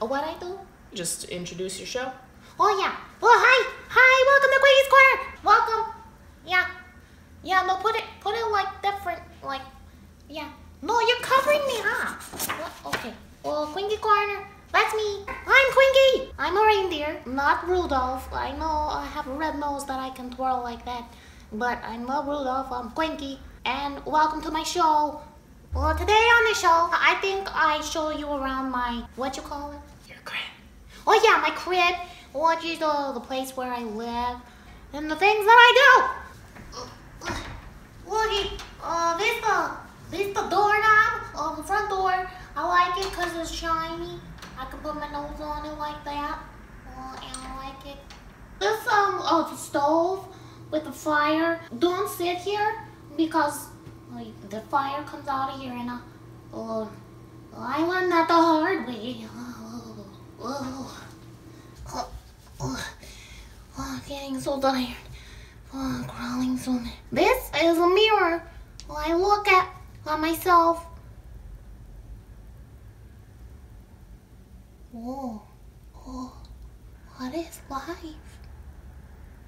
What I do? Just introduce your show. Oh yeah. Well, hi, hi. Welcome to Quinky's Corner. Welcome. Yeah, yeah. No, put it, put it like different, like, yeah. No, you're covering me up. What? Okay. Well, Quinky Corner. That's me. I'm Quinky. I'm a reindeer, not Rudolph. I know I have a red nose that I can twirl like that, but I'm not Rudolph. I'm Quinky. And welcome to my show. Well, today on the show, I think I show you around my what you call it? Your crib. Oh yeah, my crib, which is uh, the place where I live, and the things that I do. Uh, Looky, uh, this the this the doorknob of the front door. I like it because it's shiny. I can put my nose on it like that, uh, and I like it. This um, oh, the stove with the fire. Don't sit here because like, the fire comes out of here, and uh, uh, I learned that the hard way. Oh, oh, oh, oh, getting so tired. Oh, crawling so. many. This is a mirror. I look at, at myself. Oh, oh, what is life?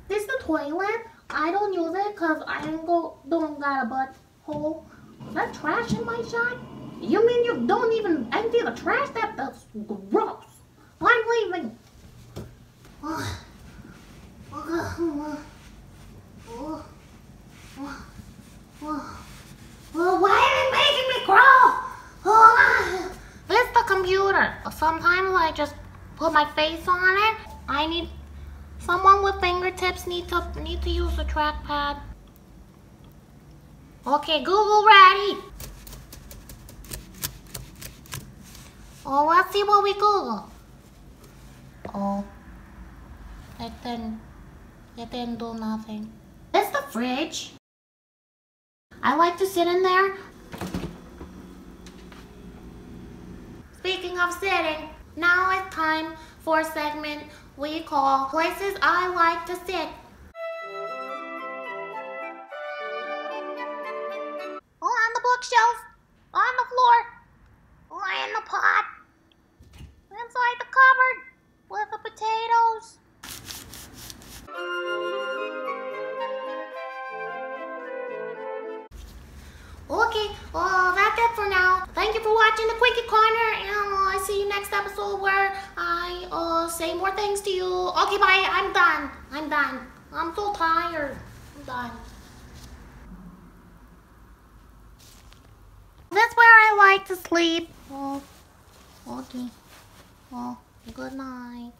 This the toilet. I don't use it because I don't go don't got a butt Is that trash in my shot? You mean you don't even empty the trash? That, that's gross. I'm leaving. Why are you making me crawl? It's the computer. Sometimes I just put my face on it. I need someone with fingertips need to need to use the trackpad. Okay, Google ready. Oh, let's see what we Google. Oh, it didn't, it didn't do nothing. It's the fridge. I like to sit in there. Speaking of sitting, now it's time for a segment we call Places I Like to Sit. Bookshelf, on the floor, or in the pot, inside the cupboard with the potatoes. Okay, well, that's it for now. Thank you for watching the Quinky Corner, and I'll see you next episode where I uh, say more things to you. Okay, bye. I'm done. I'm done. I'm so tired. I'm done. That's where I like to sleep. Oh, okay. Well, good night.